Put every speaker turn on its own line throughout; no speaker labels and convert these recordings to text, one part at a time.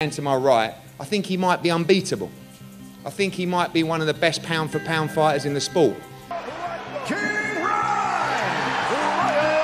And to my right, I think he might be unbeatable. I think he might be one of the best pound for pound fighters in the sport.
King Ryan, Ryan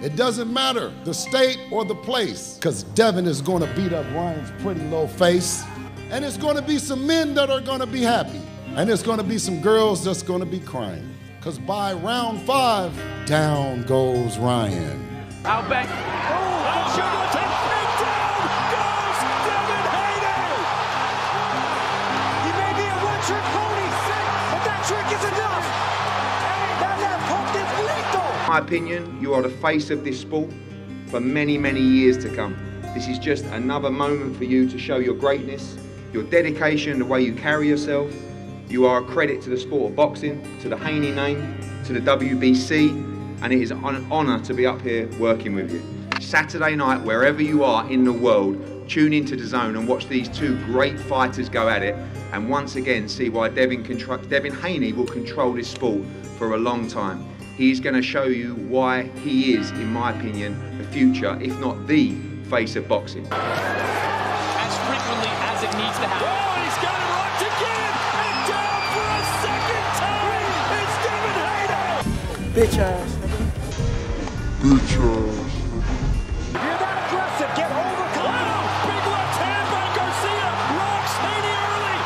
Garcia! It doesn't matter the state or the place, because Devin is going to beat up Ryan's pretty little face. And it's going to be some men that are going to be happy. And it's going to be some girls that's going to be crying. Because by round five, down goes Ryan.
Outback. Oh, Sugar take it down goes Devin Haney.
He may be a one-trick pony, but that trick is enough. That left hook is lethal.
In my opinion, you are the face of this sport for many, many years to come. This is just another moment for you to show your greatness, your dedication, the way you carry yourself. You are a credit to the sport of boxing, to the Haney name, to the WBC, and it is an honour to be up here working with you. Saturday night, wherever you are in the world, tune into DAZN and watch these two great fighters go at it, and once again see why Devin, Devin Haney will control this sport for a long time. He's going to show you why he is, in my opinion, the future, if not the face of boxing.
As frequently as it needs to happen. Oh, Haney!
Bitch ass.
You're that aggressive. Get over Wow! Big left hand by Garcia. Rocks Haney early.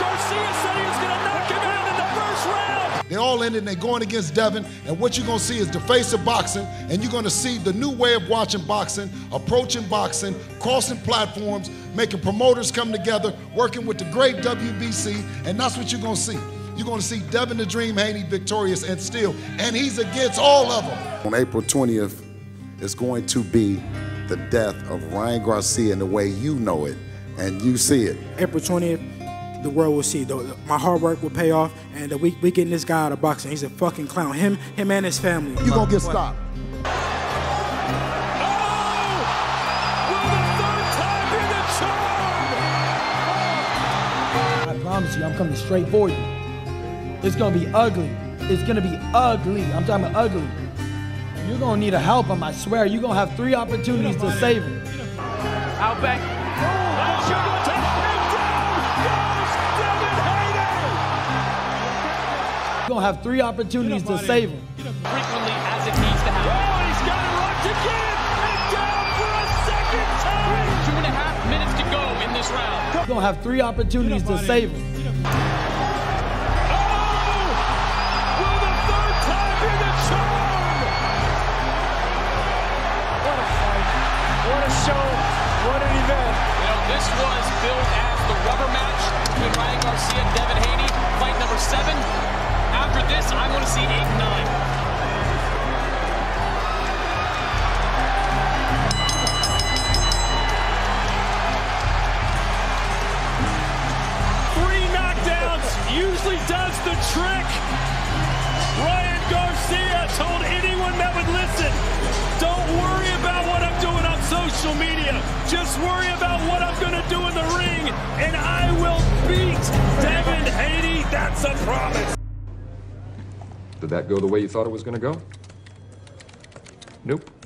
Garcia said he was going to knock him out in the first round.
They all ended and they're going against Devin. And what you're going to see is the face of boxing. And you're going to see the new way of watching boxing, approaching boxing, crossing platforms, making promoters come together, working with the great WBC. And that's what you're going to see. You're going to see Devin the Dream Haney victorious and still. And he's against all of them.
On April 20th, it's going to be the death of Ryan Garcia in the way you know it and you see it.
April 20th, the world will see. The, my hard work will pay off, and we we getting this guy out of boxing. He's a fucking clown. Him, him, and his family.
You're going to get stopped.
Oh! Will the third time be the charm?
I promise you, I'm coming straight for you. It's gonna be ugly. It's gonna be ugly. I'm talking about ugly. You're gonna need a help him, I swear. You're gonna have three opportunities to save him.
Outback. And Sugar take it down goes Devin Haney!
You're gonna have three opportunities to save him.
Frequently as it needs to happen. Oh, he's got it locked again! And down for a second time! Two and a half minutes to go in this round.
You're gonna have three opportunities to save him.
What an event.
You know, this was billed as the rubber match between Ryan Garcia and Devin Haney, fight number seven. After this, I want to see eight and nine. Three knockdowns usually does the trick. Ryan Garcia told anyone that would listen, don't worry about media. Just worry about what I'm going to do in the ring, and I will beat Devin Haney. That's a promise.
Did that go the way you thought it was going to go? Nope.